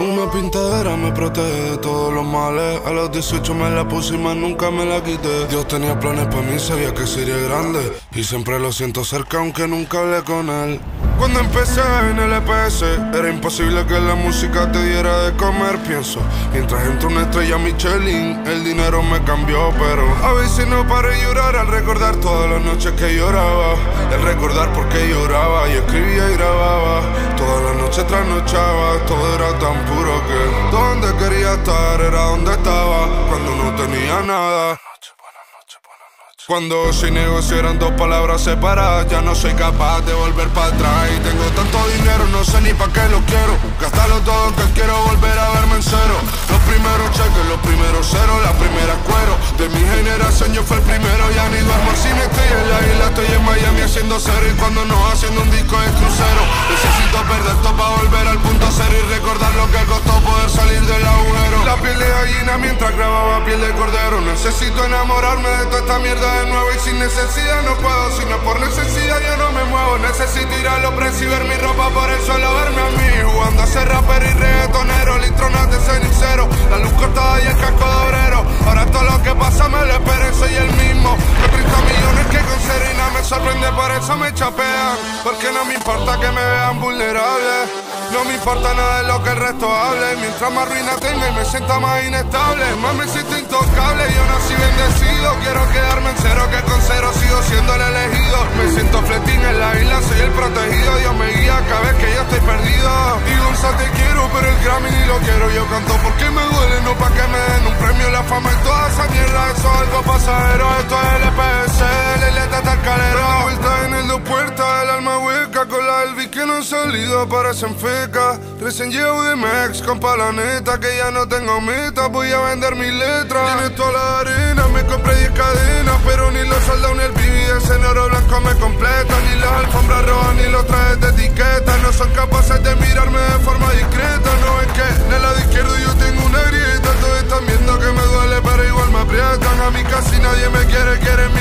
Una pintadera me protege de todos los males. A los 18 me la puse y más nunca me la quité. Dios tenía planes para mí, sabía que sería grande. Y siempre lo siento cerca, aunque nunca hablé con él. Cuando empecé en el EPS, era imposible que la música te diera de comer, pienso. Mientras entró una estrella Michelin, el dinero me cambió, pero a veces no paré de llorar al recordar todas las noches que lloraba. El recordar por qué lloraba y escribía y grababa. Las noches trasnochaba, todo era tan puro que donde quería estar era donde estaba, cuando no tenía nada. Cuando sin negocio eran dos palabras separadas Ya no soy capaz de volver para atrás. Y tengo tanto dinero, no sé ni pa' qué lo quiero. Gastarlo todo que quiero volver a verme en cero. Los primeros cheques, los primeros ceros, la primera cuero. De mi generación yo fui el primero, ya ni duermo Si me estoy en la isla, estoy en Miami haciendo cero. Y cuando no haciendo un disco de crucero. Necesito Y recordar lo que costó poder salir del agujero La piel de gallina mientras grababa piel de cordero Necesito enamorarme de toda esta mierda nuevo y sin necesidad no puedo. Si no por necesidad yo no me muevo. Necesito ir a los precios y ver mi ropa por el suelo, verme a mí. Jugando a ser rapper y reggaetonero, litronas de cenicero. La luz cortada y el casco de obrero. Ahora todo lo que pasa me lo esperen, soy el mismo. Los 30 millones que con nada me sorprende, por eso me chapean. Porque no me importa que me vean vulnerable. No me importa nada de lo que el resto hable. Mientras más ruina tenga y me sienta más inestable, más me siento intocable. Yo nací bendecido, quiero quedarme en cero, que con cero sigo siendo el elegido. Me siento fletín en la isla, soy el protegido. Dios me guía cada vez que yo estoy perdido. Y Gonzalo te quiero, pero el Grammy ni lo quiero. Yo canto porque me duele, no pa' que me den un premio. La fama y toda esa mierda, eso es algo pasajero. Esto es el Con la Elvis que no han salido, para parecen fecas. Recién llevo de Mex, compa, la que ya no tengo meta, voy a vender mis letras. Tienes toda la arena, me compré 10 cadenas, pero ni los soldados ni el BB, ese oro blanco me completa. Ni las alfombras rojas, ni los trajes de etiqueta, no son capaces de mirarme de forma discreta. No ven que en el lado izquierdo yo tengo una grieta, todos están viendo que me duele, pero igual me aprietan. A mí casi nadie me quiere, quieren